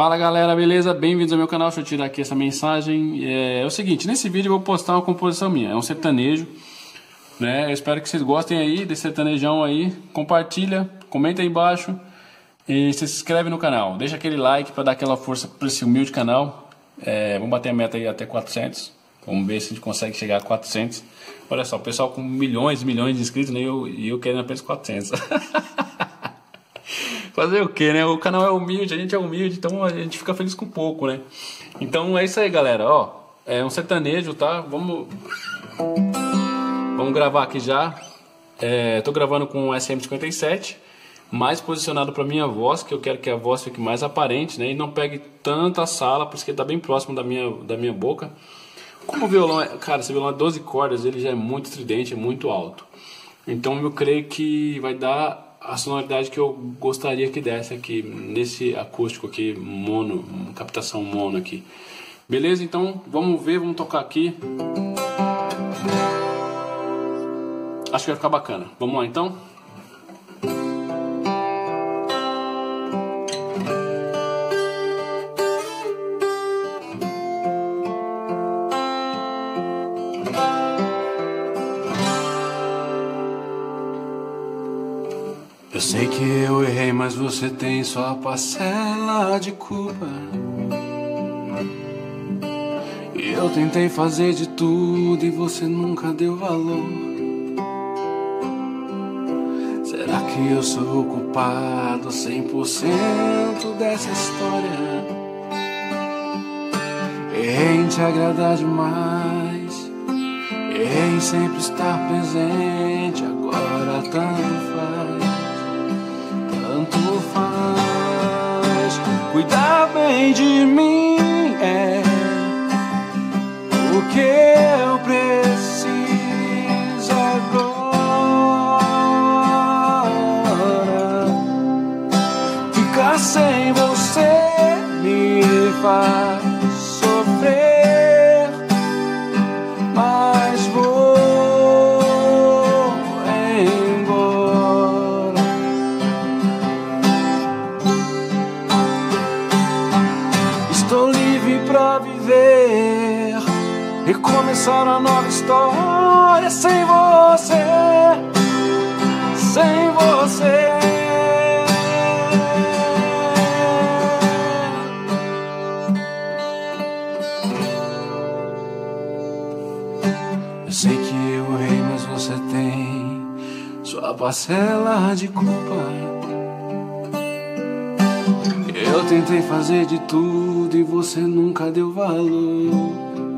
Fala galera, beleza? Bem-vindos ao meu canal. Deixa eu tirar aqui essa mensagem. É, é, o seguinte: nesse vídeo eu vou postar uma composição minha. É um sertanejo, né? Eu espero que vocês gostem aí desse sertanejão aí. Compartilha, comenta aí embaixo e se inscreve no canal. Deixa aquele like para dar aquela força para esse humilde canal. É, vamos bater a meta aí até 400. Vamos ver se a gente consegue chegar a 400. Olha só, o pessoal com milhões e milhões de inscritos né? e eu, eu querendo apenas 400. Fazer o que, né? O canal é humilde, a gente é humilde, então a gente fica feliz com pouco, né? Então é isso aí, galera. Ó, é um sertanejo, tá? Vamos, vamos gravar aqui já. É, tô gravando com o SM57, mais posicionado para minha voz, que eu quero que a voz fique mais aparente, né? E não pegue tanta sala, porque ele tá bem próximo da minha, da minha boca. Como o violão é, cara, esse violão é 12 cordas, ele já é muito estridente, é muito alto. Então eu creio que vai dar a sonoridade que eu gostaria que desse aqui, nesse acústico aqui, mono, captação mono aqui. Beleza? Então vamos ver, vamos tocar aqui. Acho que vai ficar bacana. Vamos lá então? Eu sei que eu errei, mas você tem sua parcela de culpa. E eu tentei fazer de tudo e você nunca deu valor. Será que eu sou o culpado 100% dessa história? Errei em te agradar demais. Errei em sempre estar presente. Agora tanto faz Cuidar bem de mim é o que eu preciso agora. Ficar sem você me faz recomeçar uma nova história sem você, sem você. Eu sei que eu errei, mas você tem sua parcela de culpa. Eu tentei fazer de tudo e você nunca deu valor.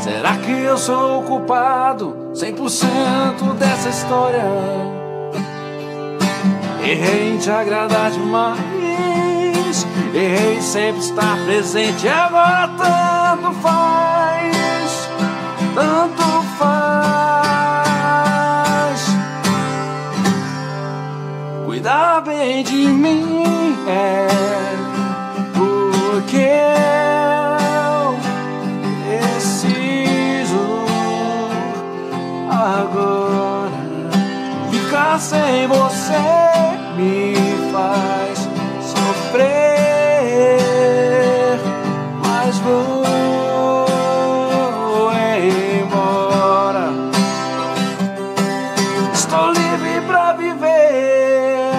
Será que eu sou o culpado 100% dessa história? Errei em te agradar demais. Errei em sempre estar presente. Agora tanto faz, tanto faz. Cuidar bem de mim é porque sem você me faz sofrer, mas vou embora. Estou livre pra viver,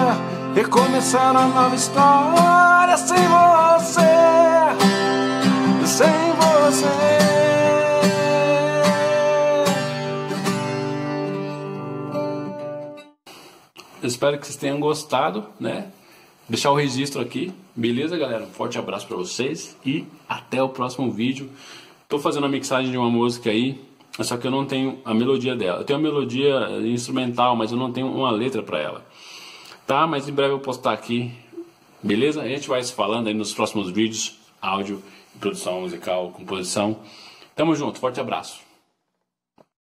recomeçar uma nova história sem você, sem você. Espero que vocês tenham gostado, né? Deixar o registro aqui, beleza, galera? Um forte abraço para vocês e até o próximo vídeo. Tô fazendo a mixagem de uma música aí, só que eu não tenho a melodia dela. Eu tenho a melodia instrumental, mas eu não tenho uma letra para ela. Tá? Mas em breve eu postar aqui, beleza? A gente vai se falando aí nos próximos vídeos, áudio, produção musical, composição. Tamo junto, forte abraço.